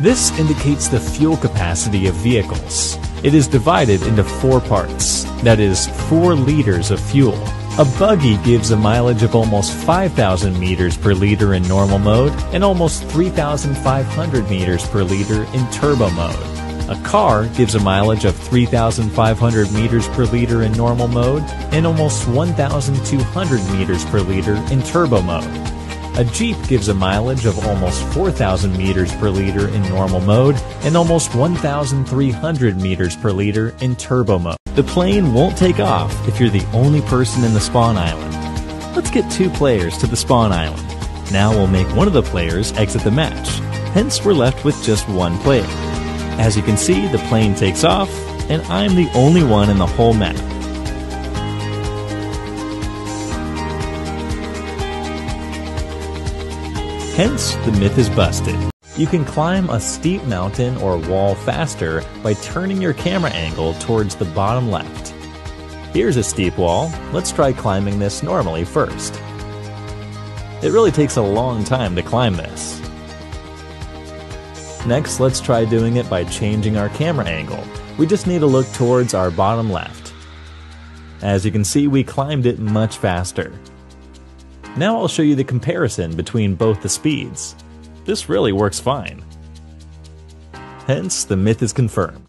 This indicates the fuel capacity of vehicles. It is divided into four parts, that is, 4 liters of fuel. A buggy gives a mileage of almost 5,000 meters per liter in normal mode and almost 3,500 meters per liter in turbo mode. A car gives a mileage of 3,500 meters per liter in normal mode and almost 1,200 meters per liter in turbo mode. A Jeep gives a mileage of almost 4,000 meters per liter in normal mode and almost 1,300 meters per liter in turbo mode. The plane won't take off if you're the only person in the spawn island. Let's get two players to the spawn island. Now we'll make one of the players exit the match. Hence, we're left with just one player. As you can see, the plane takes off, and I'm the only one in the whole map. Hence, the myth is busted. You can climb a steep mountain or wall faster by turning your camera angle towards the bottom left. Here's a steep wall. Let's try climbing this normally first. It really takes a long time to climb this. Next, let's try doing it by changing our camera angle. We just need to look towards our bottom left. As you can see, we climbed it much faster. Now I'll show you the comparison between both the speeds. This really works fine. Hence, the myth is confirmed.